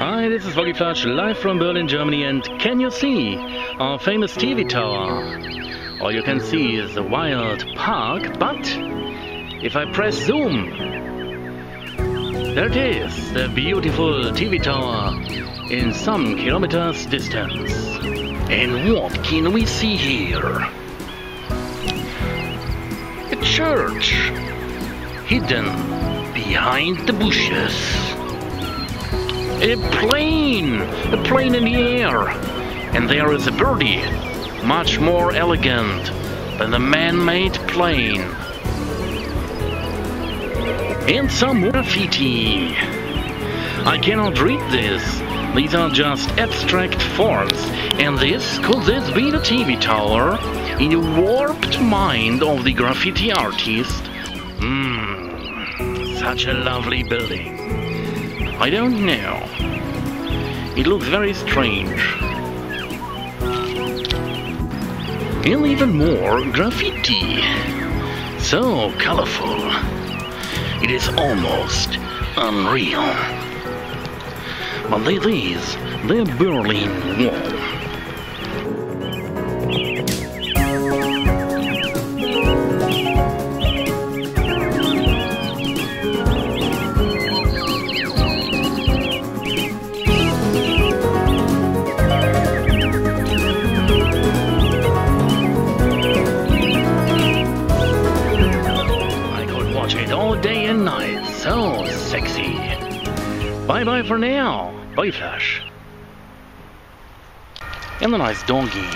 Hi, this is Woggy Flush live from Berlin, Germany, and can you see our famous TV tower? All you can see is the wild park, but if I press zoom, there it is, the beautiful TV tower in some kilometers distance. And what can we see here? A church hidden behind the bushes. A plane! A plane in the air! And there is a birdie, much more elegant than the man-made plane. And some graffiti. I cannot read this. These are just abstract forms. And this, could this be the TV tower in the warped mind of the graffiti artist? Hmm, such a lovely building. I don't know. It looks very strange. And even more graffiti. So colorful. It is almost unreal. But this is the Berlin Wall. Watch it all day and night. So sexy. Bye bye for now. Bye, Flush. And a nice doggy.